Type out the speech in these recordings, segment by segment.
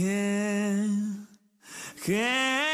can, can.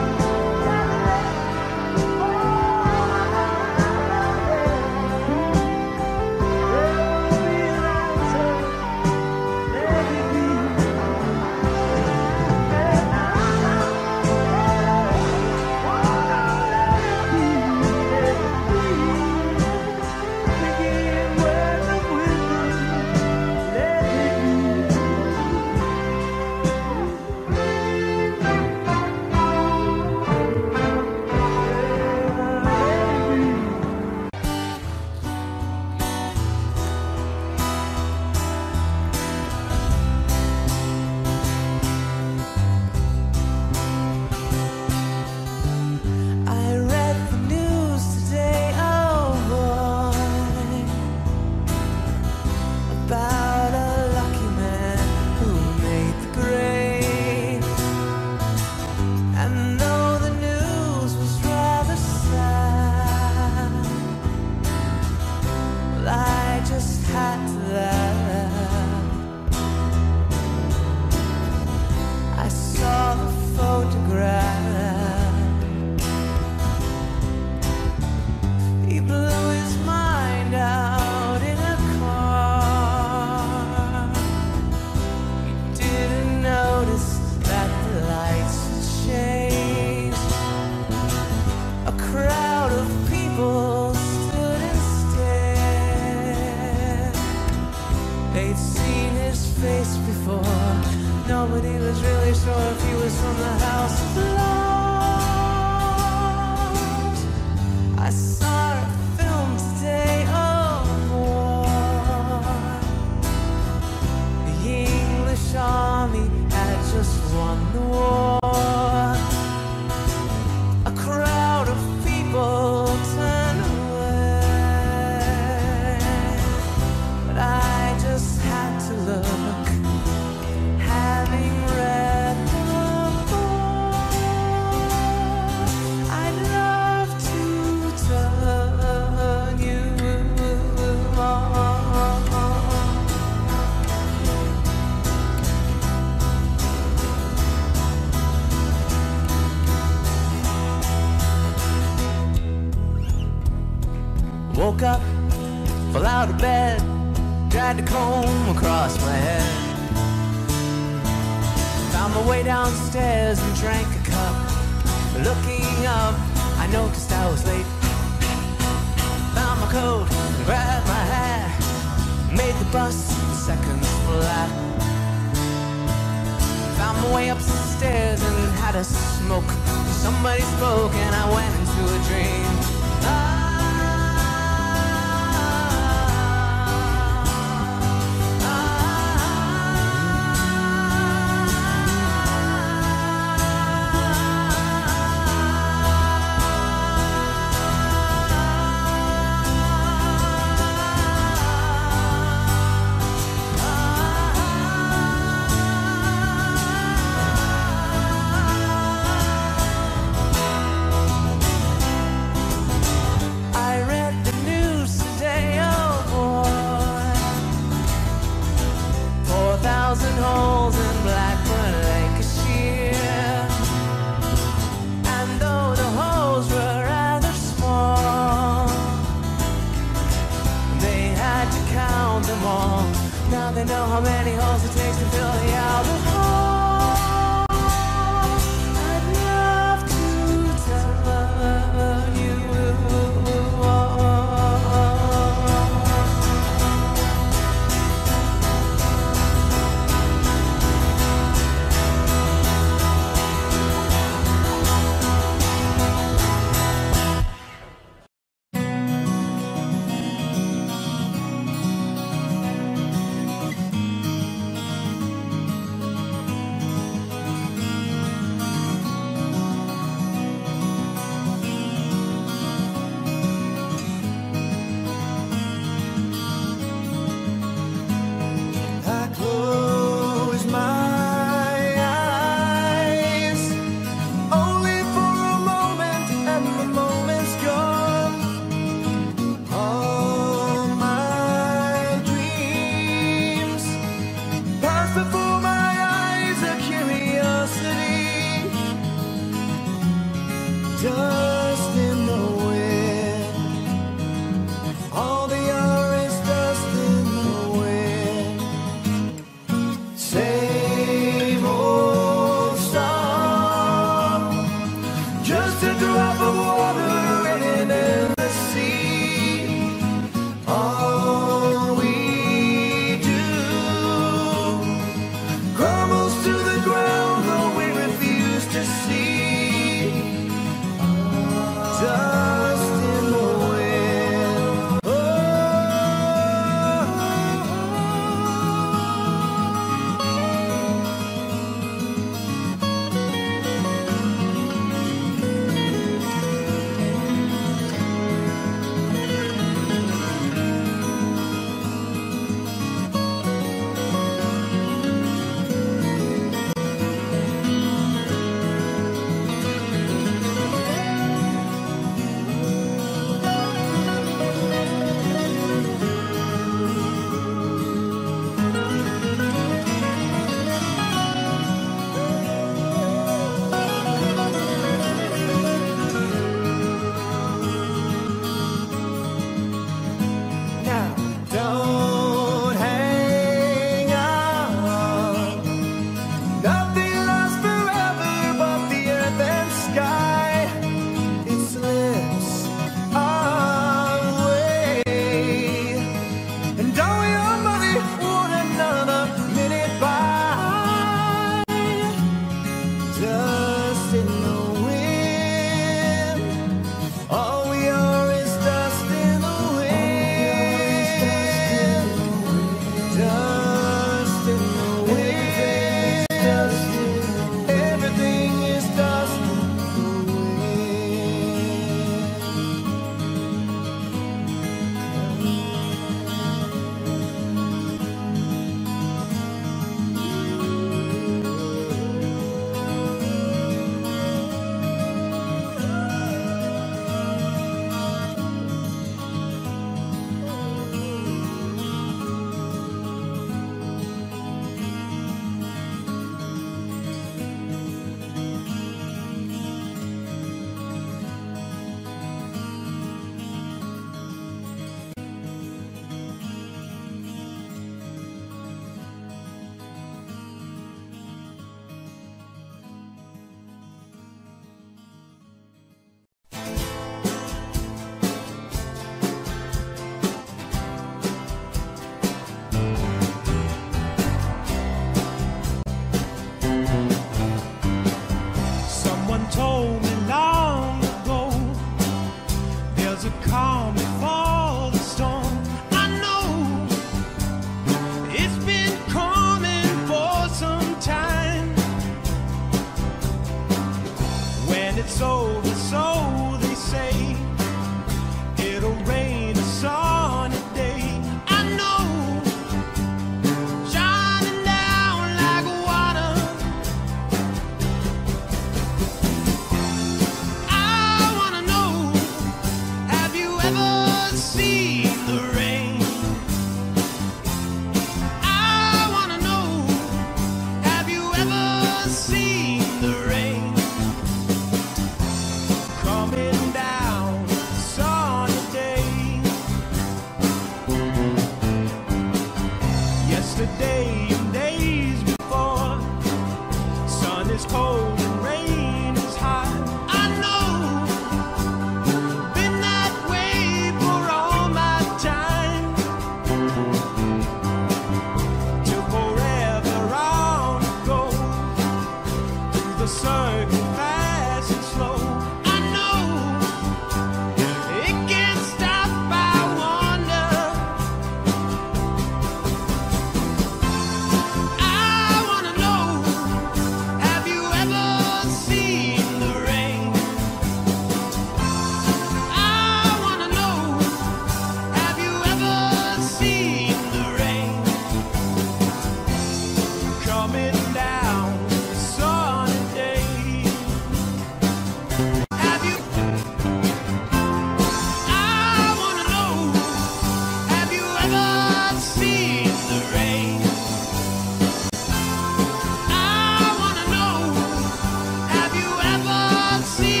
see.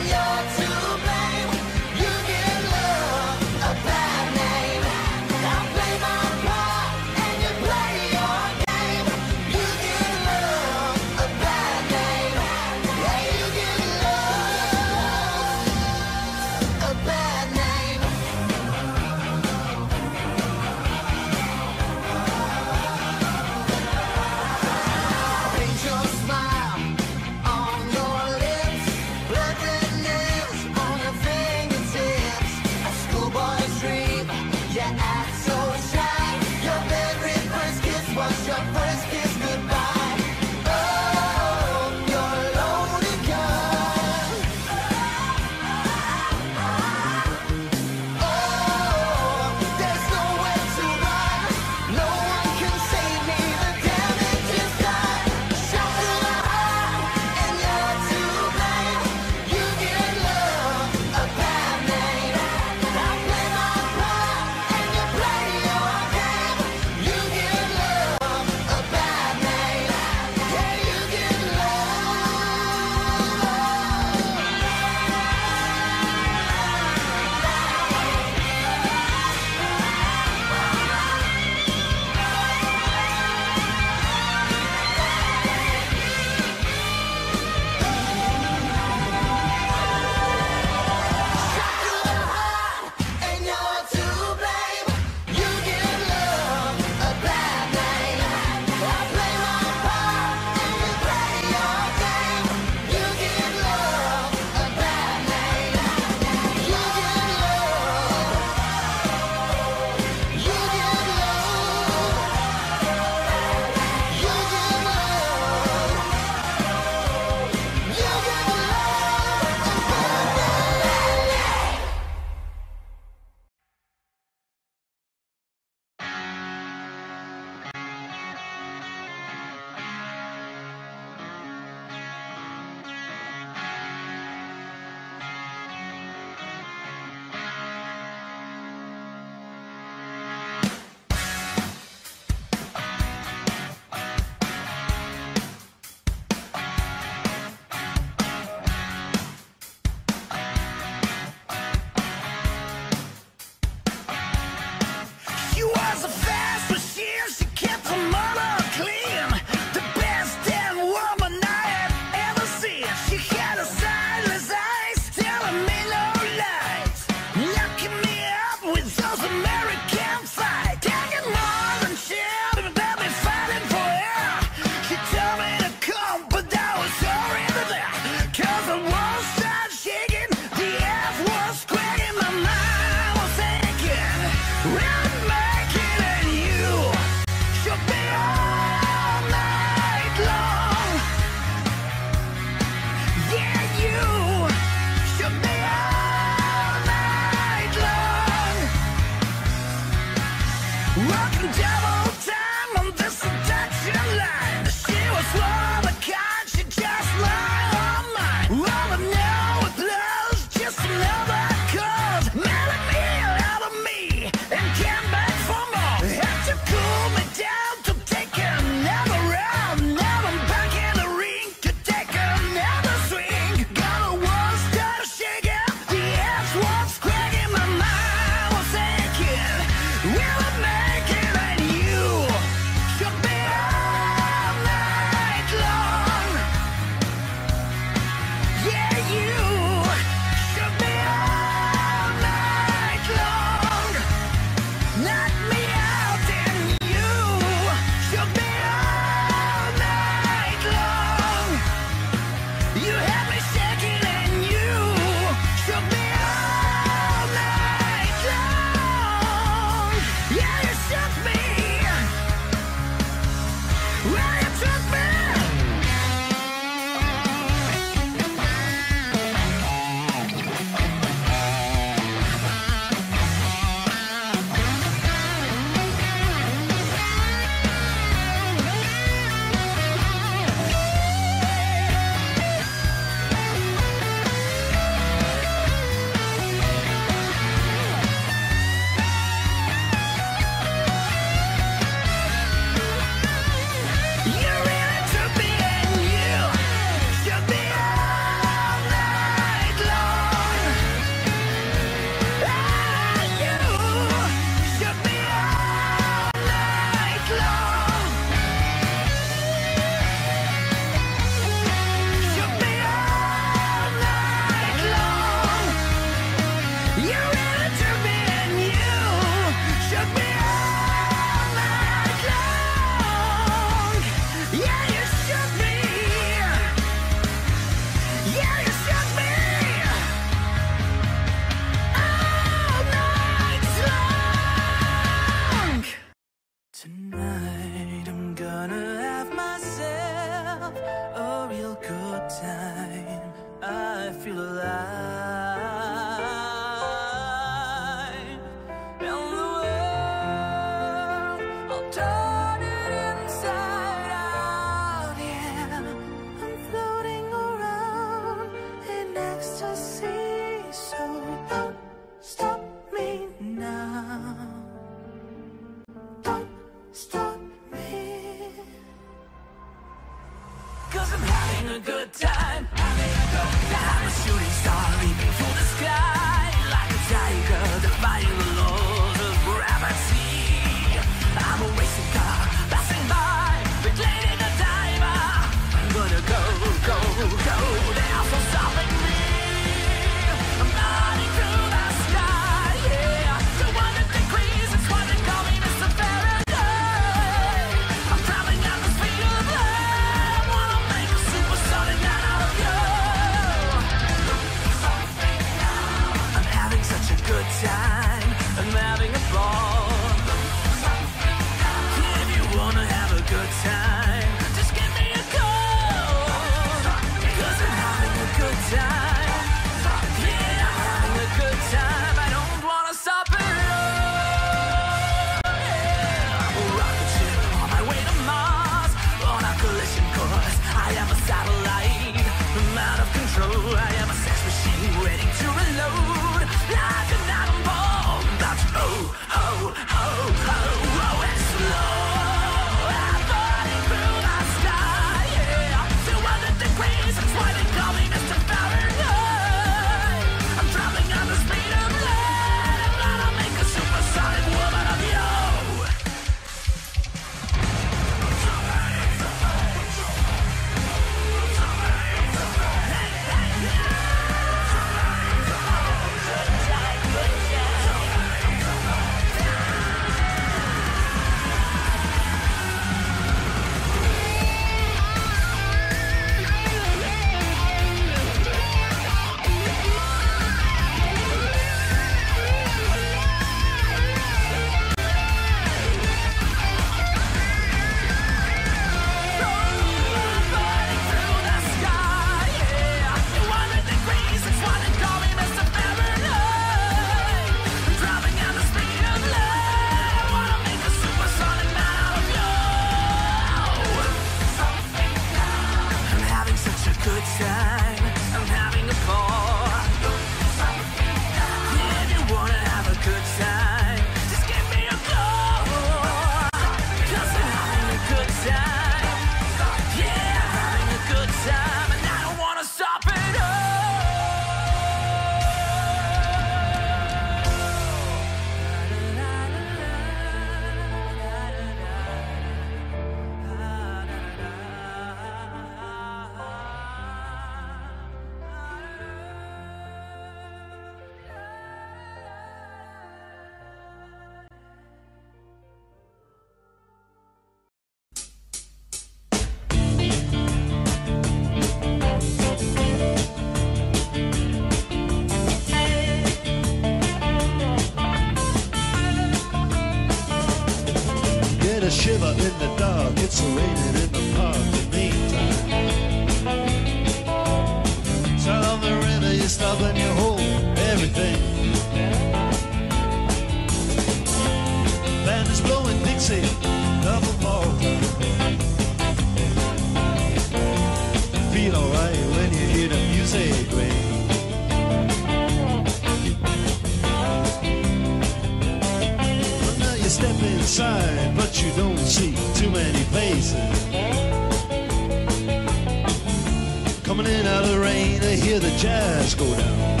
coming in out of the rain. I hear the jazz go down.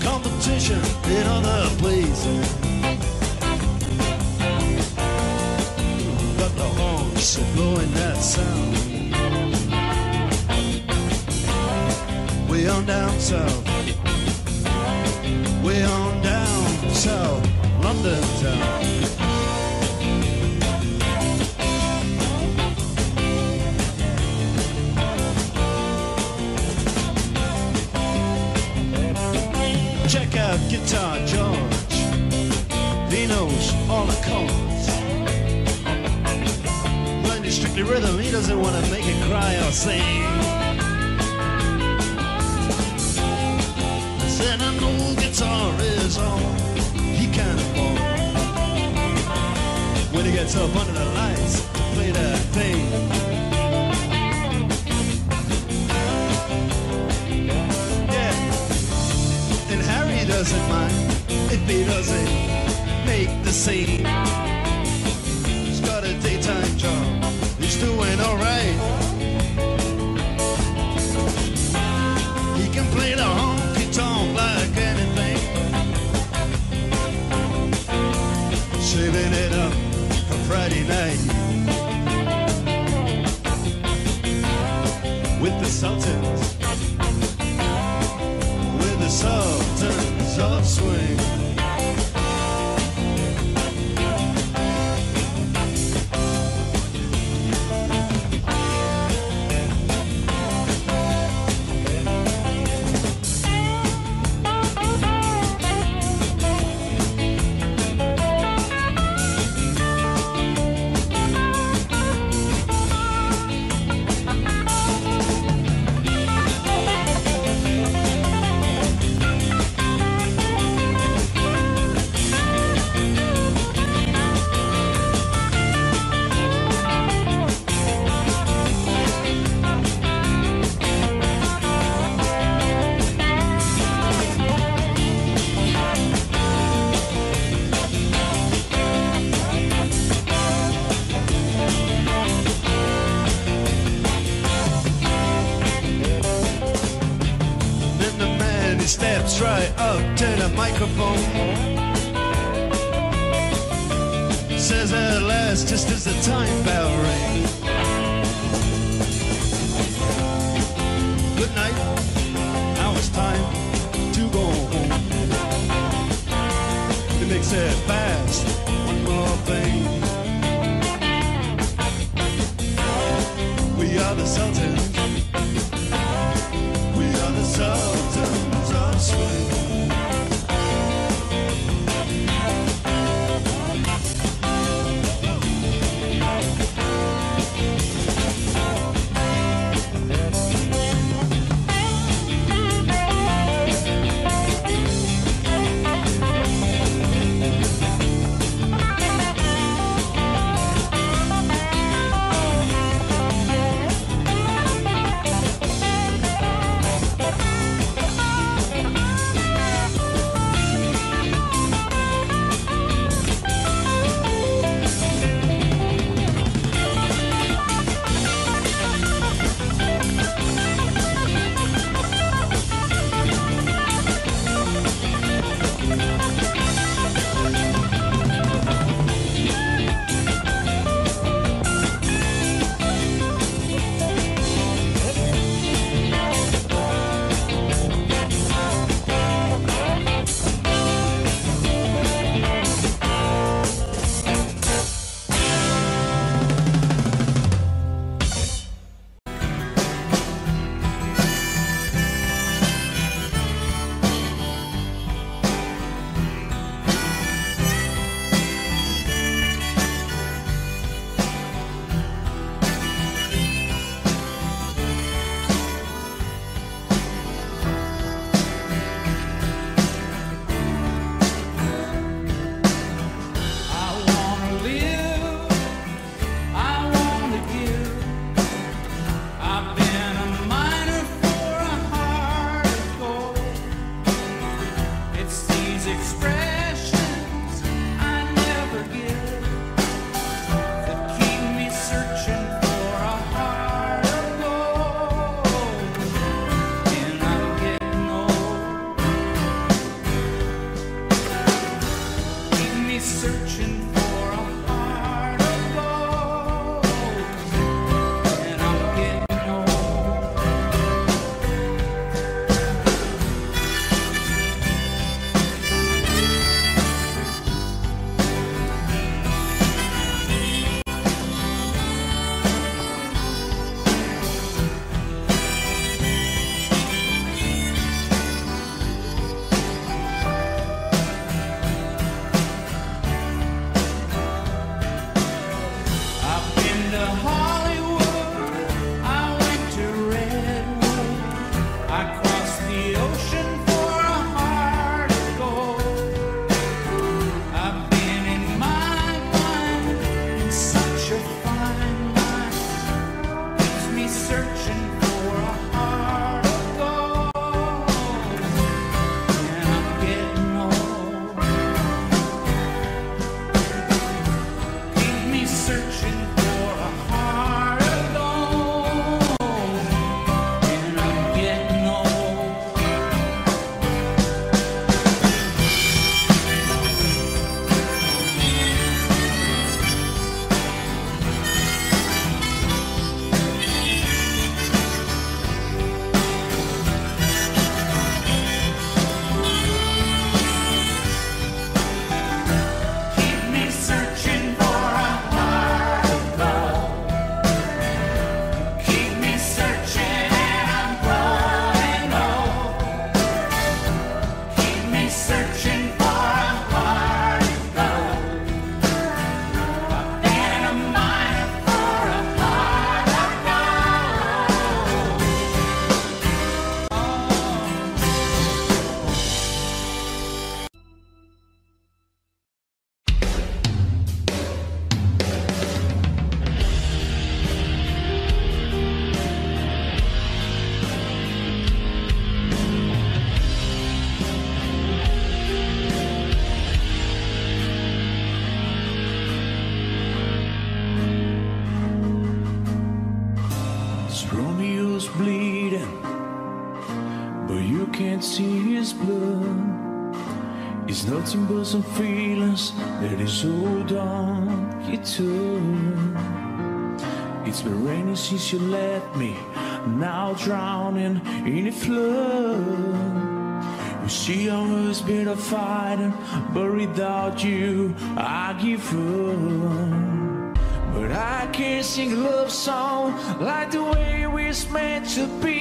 Competition in other places. But the horns are blowing that sound. Way on down south. Way on down south. London town. have Guitar George. He knows all the chords. When it's strictly rhythm, he doesn't want to make it cry or sing. I said I know guitar is all he can afford. When he gets up under the lights, play that thing. doesn't mind if he doesn't make the scene. He's got a daytime job, he's doing alright. He can play the honky tonk like anything. Saving it up for Friday night. Swing. fighter, but without you, I give up. But I can't sing love song like the way it's meant to be.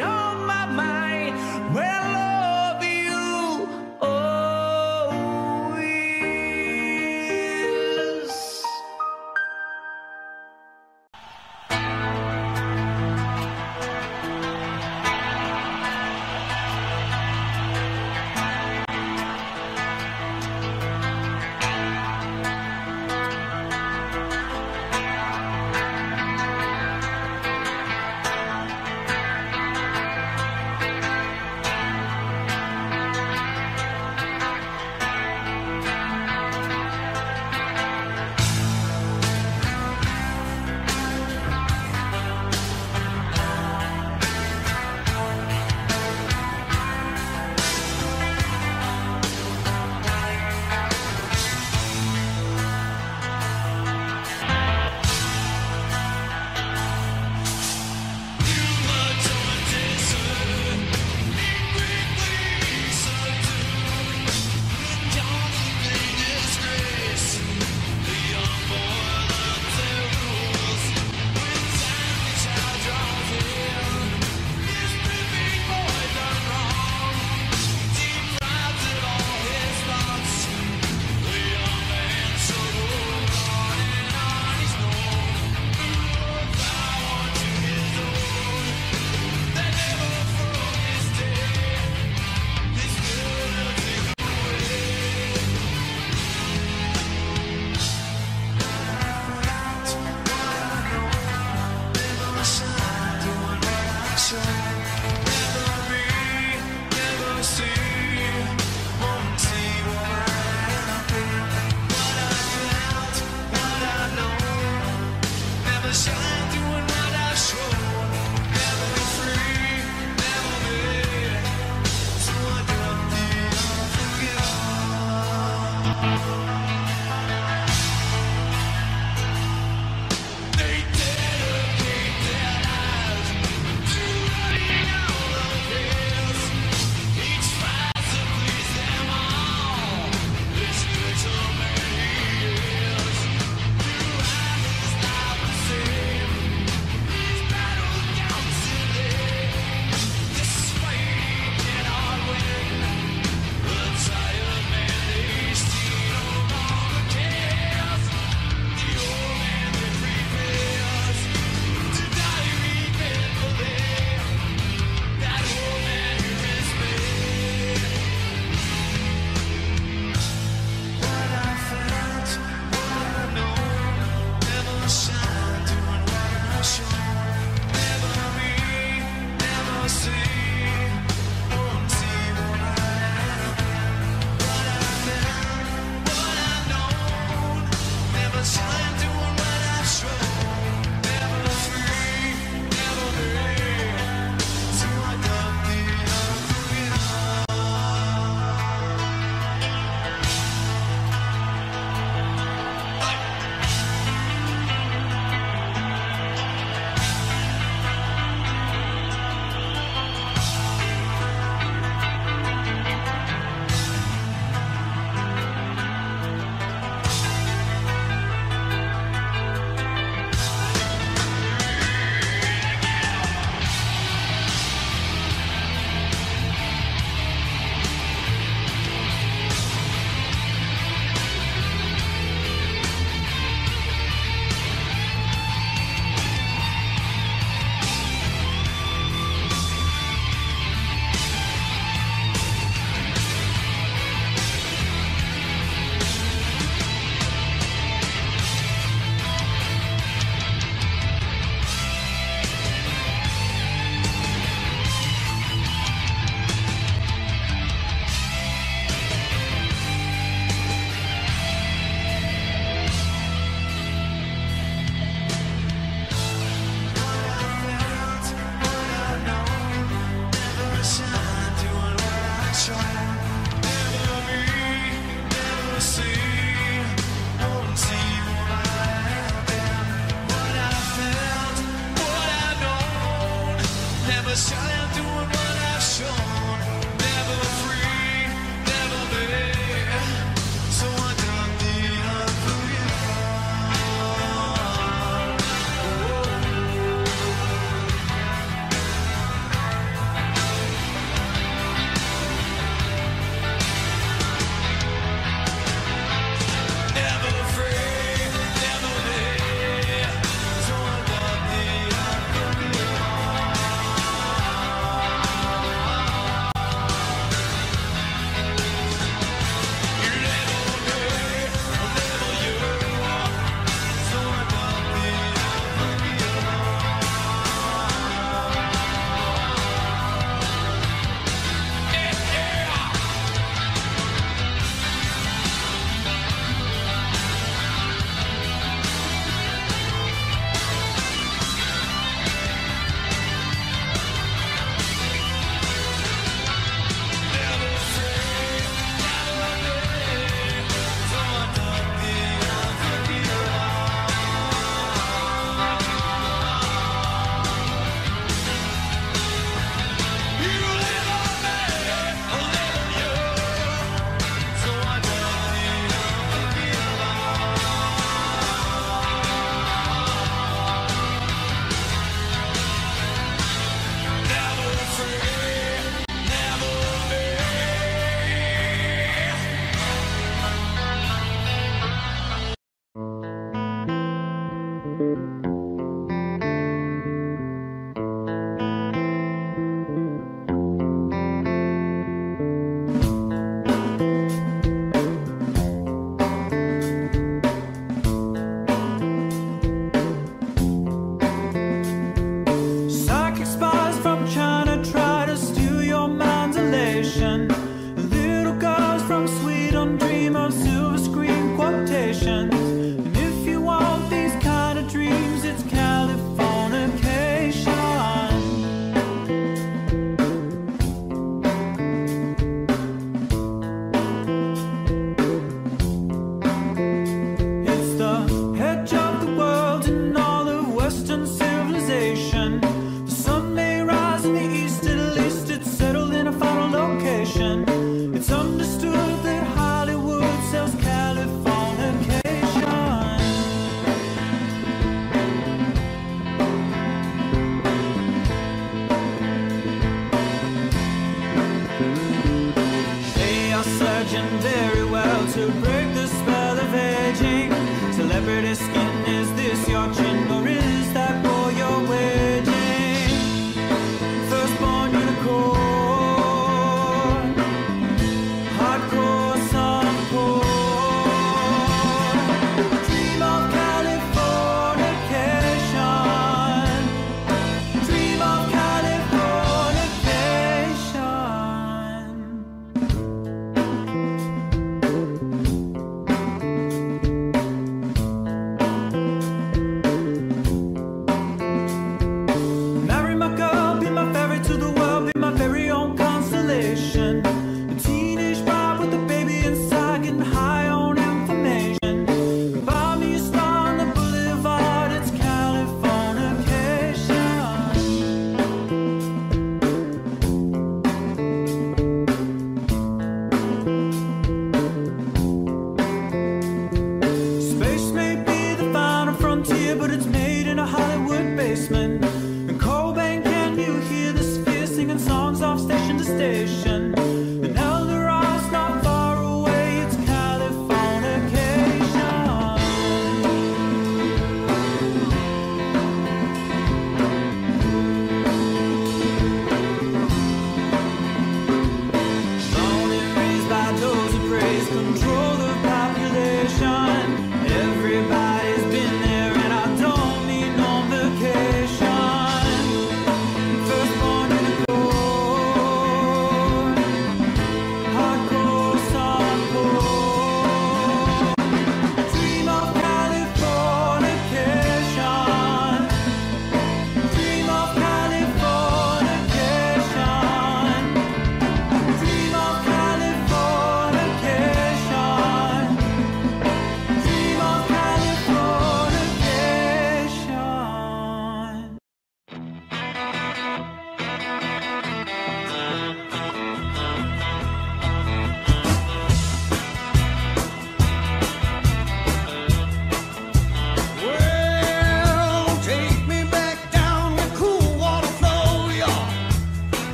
Be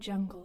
Jungle.